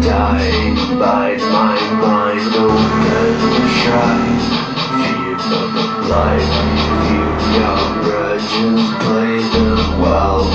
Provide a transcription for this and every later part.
die by my blind open shines. Fields of the light, fields of grudges, play them well.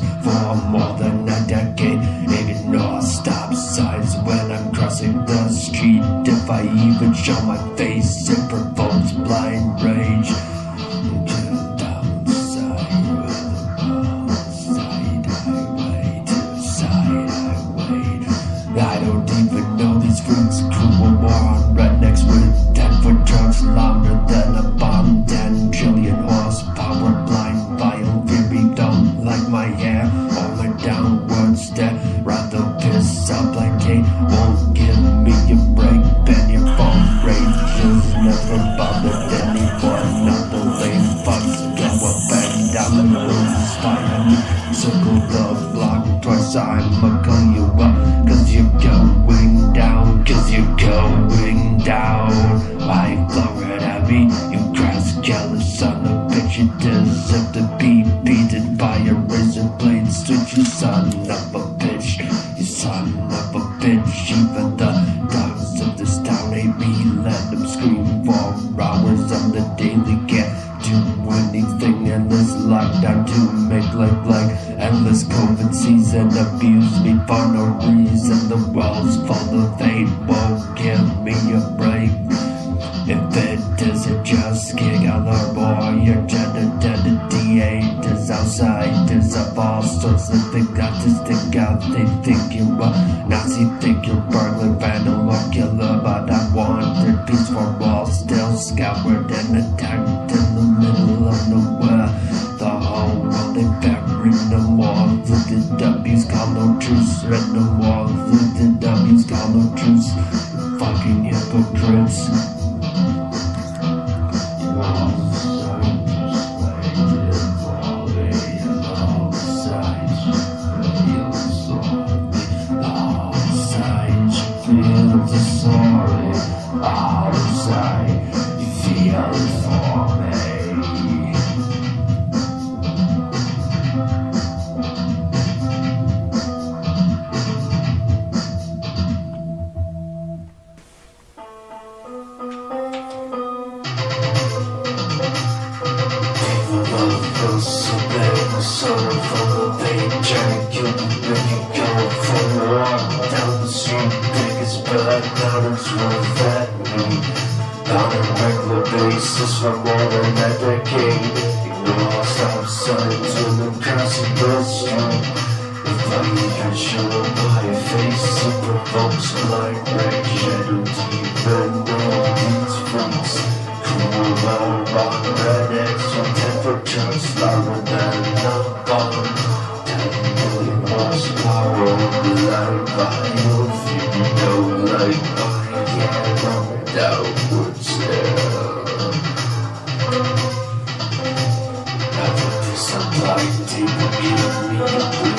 For more than a decade. Ignore stop signs when I'm crossing the street. If I even show my face, it provokes blind rage. Break. This lockdown to make life like endless COVID season. Abuse me for no reason. The full of hate. Won't give me a break. If it isn't just kick out boy, you're dead eight is outside. There's a all sorts of things got to stick out. They think you're a Nazi, think you're burglar, vandal, or killer. But I wanted peace for all, still scoured and attacked in the middle of nowhere. The whole world they buried no more. The W's call no truce, read no more. The W's call no truce. Fucking hypocrites. some other medicate Ignore some signs of the constipation If I can show my face the provokes my great shadow deep in all these fronts Cool our rock rednecks from temperatures lower than the bottom Ten million horsepower of the light by you know like I am downwards Never did somebody take me to me.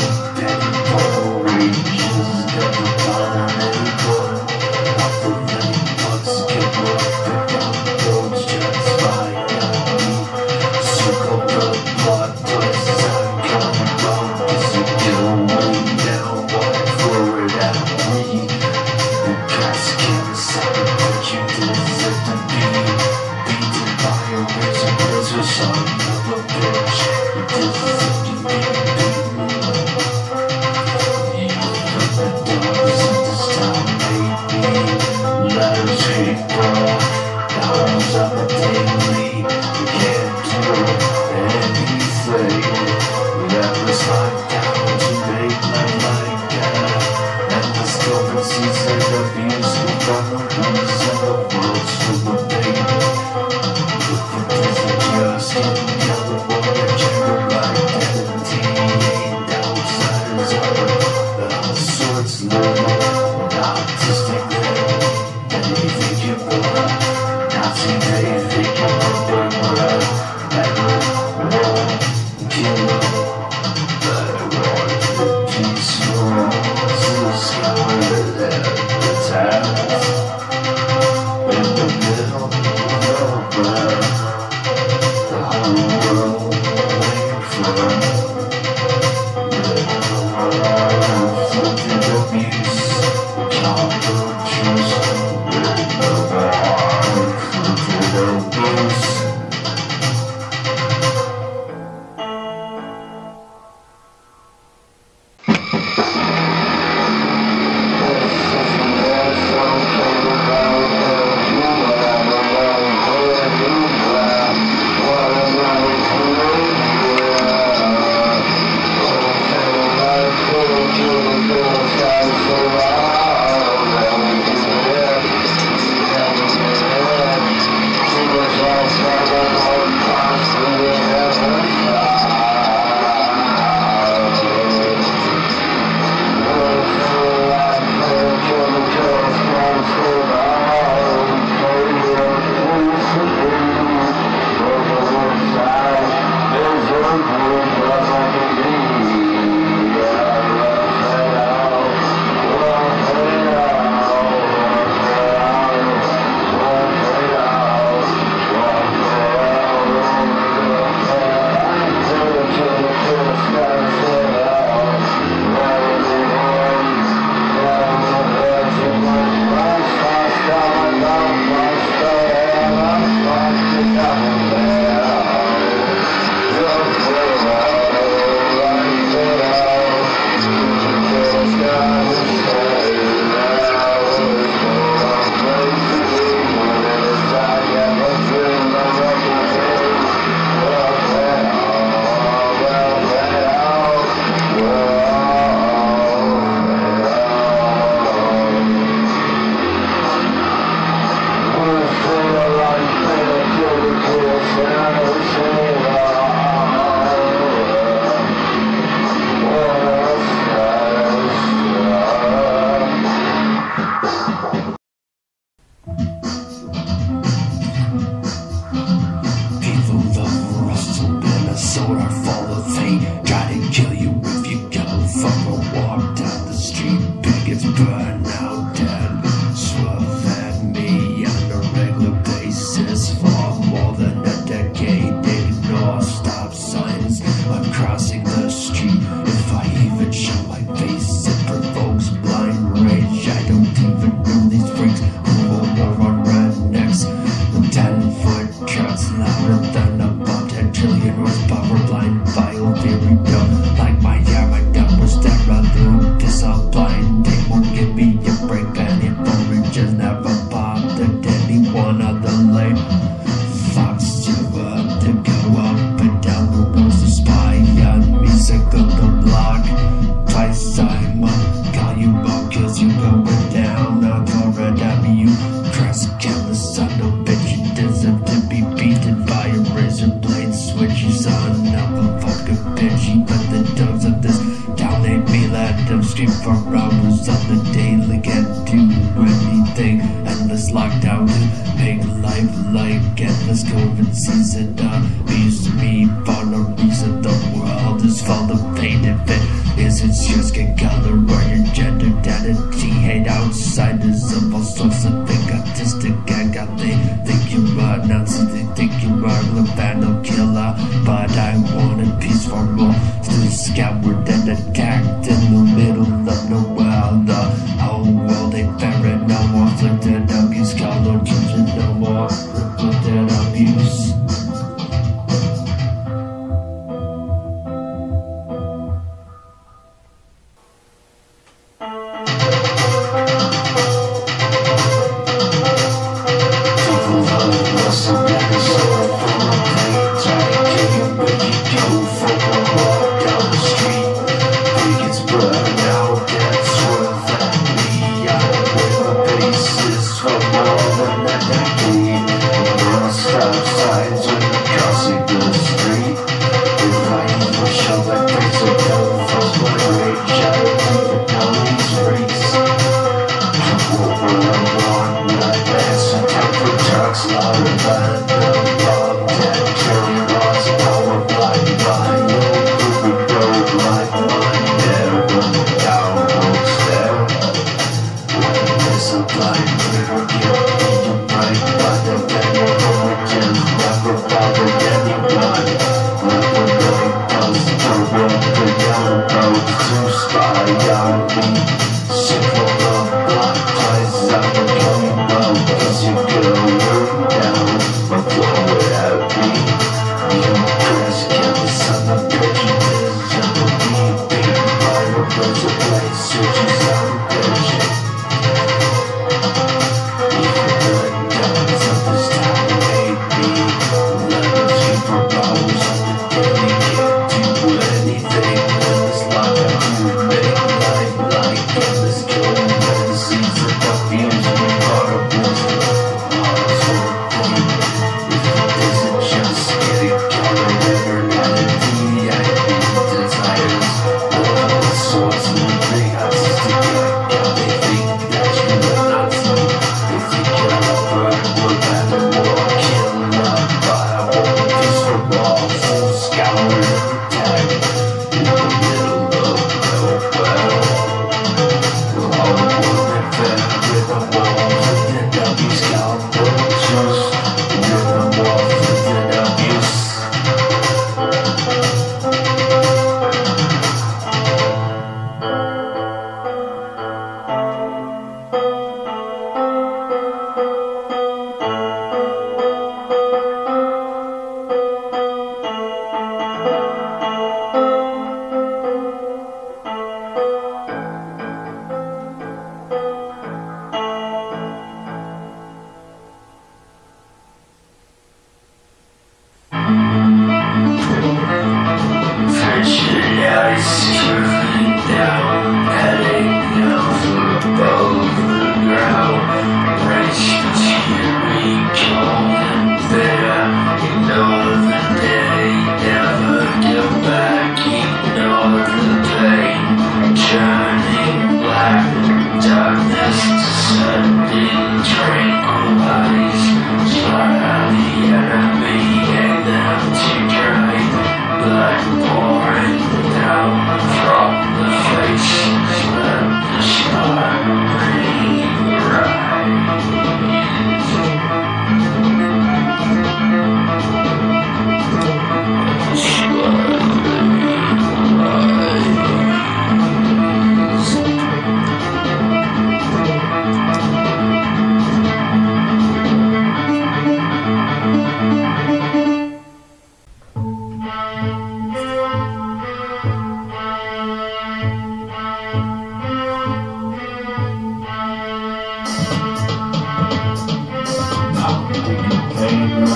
signal